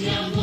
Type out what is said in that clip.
Yeah.